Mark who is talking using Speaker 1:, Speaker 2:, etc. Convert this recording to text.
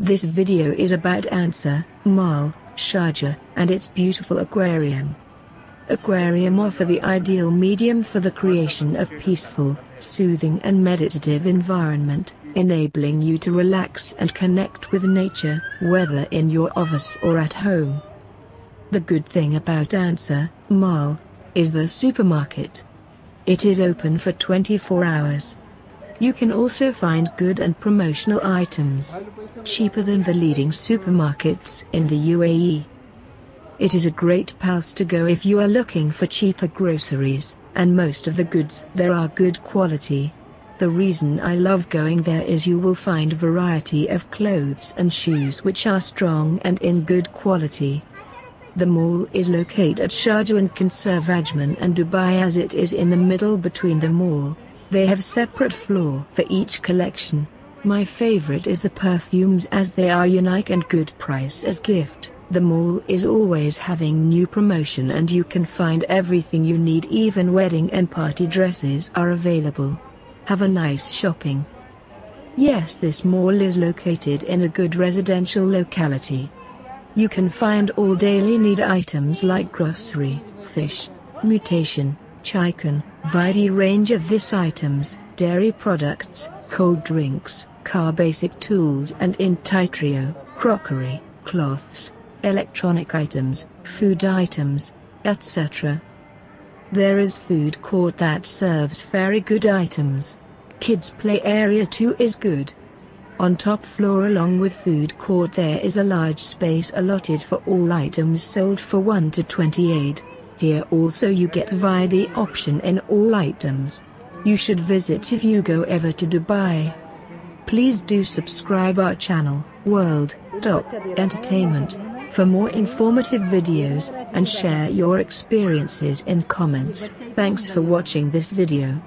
Speaker 1: This video is about Ansar, Mall, Sharjah, and its beautiful aquarium. Aquarium offer the ideal medium for the creation of peaceful, soothing and meditative environment, enabling you to relax and connect with nature, whether in your office or at home. The good thing about Ansar, Mall, is the supermarket. It is open for 24 hours. You can also find good and promotional items, cheaper than the leading supermarkets in the UAE. It is a great place to go if you are looking for cheaper groceries, and most of the goods there are good quality. The reason I love going there is you will find variety of clothes and shoes which are strong and in good quality. The mall is located at Sharjah and Qusur Ajman and Dubai as it is in the middle between the mall. They have separate floor for each collection. My favorite is the perfumes as they are unique and good price as gift. The mall is always having new promotion and you can find everything you need even wedding and party dresses are available. Have a nice shopping. Yes this mall is located in a good residential locality. You can find all daily need items like grocery, fish, mutation, chicken, wide range of this items, dairy products, cold drinks, car basic tools and in titrio, crockery, cloths, electronic items, food items, etc. There is food court that serves very good items. Kids play area too is good. On top floor along with food court there is a large space allotted for all items sold for 1 to 28. Here also you get VID option in all items. You should visit if you go ever to Dubai. Please do subscribe our channel, World Top Entertainment, for more informative videos, and share your experiences in comments. Thanks for watching this video.